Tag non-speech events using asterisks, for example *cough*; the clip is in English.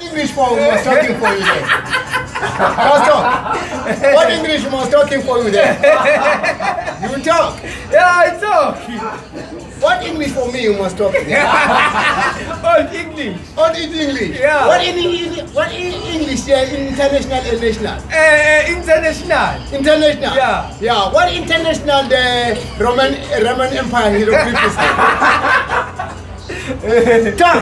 English for was talking for you there? Pastor, what English was talking for you there? You talk. Yeah, I talk. What English for me you must talk there? *laughs* Old English. Old English? Yeah. What in, in what in English Yeah, International and national? Uh, international. International. Yeah. Yeah. What international the Roman Roman Empire hero people say? *laughs* Talk.